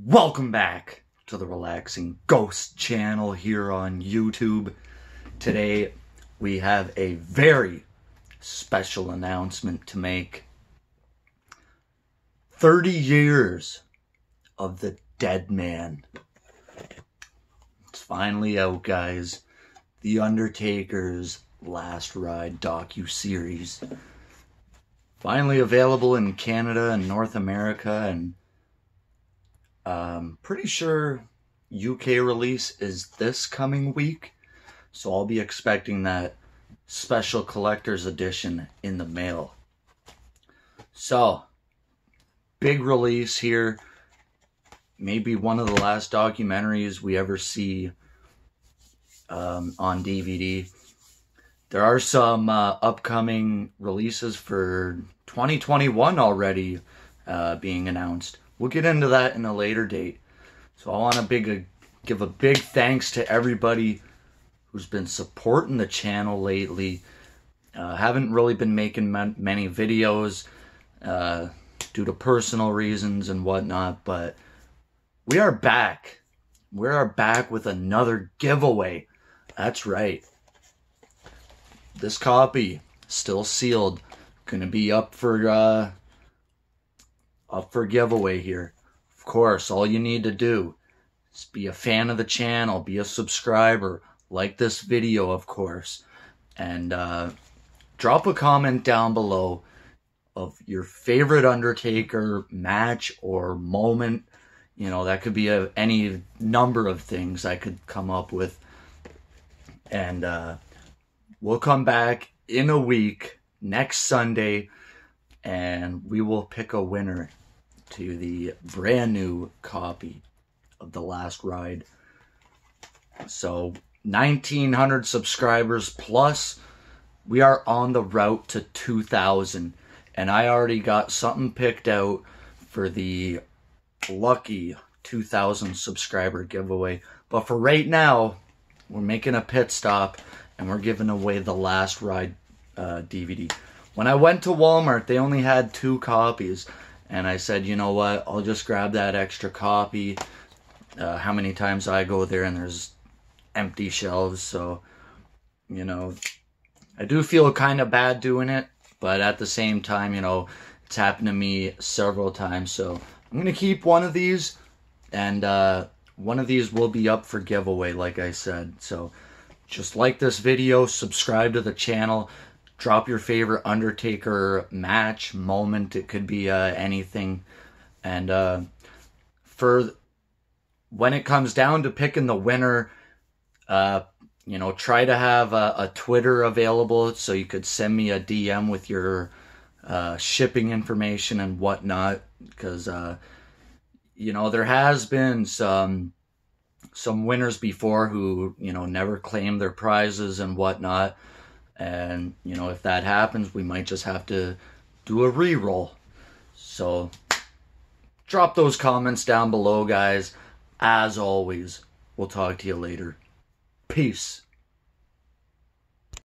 Welcome back to the Relaxing Ghost channel here on YouTube. Today we have a very special announcement to make. 30 years of the Dead Man. It's finally out, guys. The Undertaker's Last Ride docu-series. Finally available in Canada and North America and um, pretty sure UK release is this coming week, so I'll be expecting that special collector's edition in the mail. So, big release here. Maybe one of the last documentaries we ever see um, on DVD. There are some uh, upcoming releases for 2021 already uh, being announced. We'll get into that in a later date. So I want to big a, give a big thanks to everybody who's been supporting the channel lately. Uh, haven't really been making many videos uh, due to personal reasons and whatnot, but we are back. We are back with another giveaway. That's right. This copy still sealed. Gonna be up for uh, up for giveaway here. Of course, all you need to do is be a fan of the channel, be a subscriber, like this video, of course, and uh, drop a comment down below of your favorite Undertaker match or moment. You know, that could be a, any number of things I could come up with. And uh, we'll come back in a week, next Sunday, and we will pick a winner to the brand new copy of The Last Ride. So 1900 subscribers plus we are on the route to 2000 and I already got something picked out for the lucky 2000 subscriber giveaway. But for right now, we're making a pit stop and we're giving away the last ride uh, DVD. When I went to Walmart, they only had two copies. And I said, you know what, I'll just grab that extra copy. Uh, how many times I go there and there's empty shelves, so, you know, I do feel kind of bad doing it, but at the same time, you know, it's happened to me several times, so I'm to keep one of these, and uh, one of these will be up for giveaway, like I said, so just like this video, subscribe to the channel, drop your favorite Undertaker match, moment. It could be uh, anything. And uh, for when it comes down to picking the winner, uh, you know, try to have a, a, Twitter available so you could send me a DM with your uh, shipping information and whatnot. Because, uh, you know, there has been some some winners before who you know never claimed their prizes and whatnot and, you know, if that happens, we might just have to do a re-roll. So, drop those comments down below, guys. As always, we'll talk to you later. Peace.